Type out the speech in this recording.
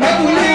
É bonito.